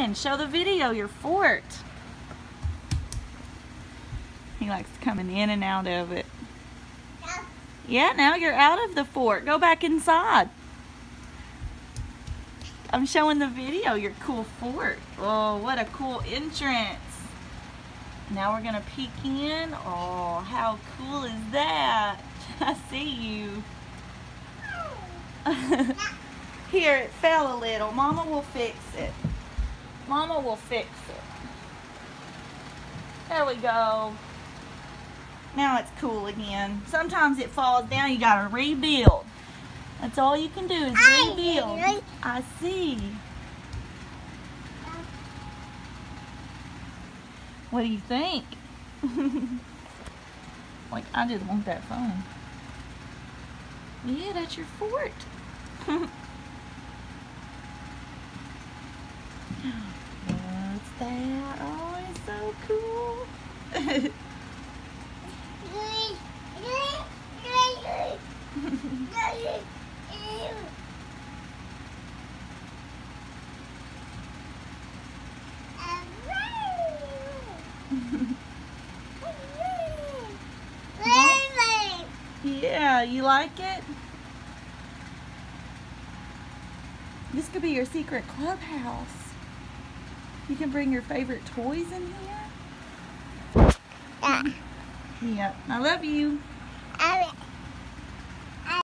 Logan, show the video, your fort. He likes coming in and out of it. Yeah, now you're out of the fort. Go back inside. I'm showing the video, your cool fort. Oh, what a cool entrance. Now we're gonna peek in. Oh, how cool is that? I see you. Here, it fell a little. Mama will fix it. Mama will fix it. There we go. Now it's cool again. Sometimes it falls down, you gotta rebuild. That's all you can do is rebuild. I see. What do you think? like, I just want that phone. Yeah, that's your fort. What's that? Oh, it's so cool. yeah, you like it? This could be your secret clubhouse. You can bring your favorite toys in here. Yeah. Yep. I love you. I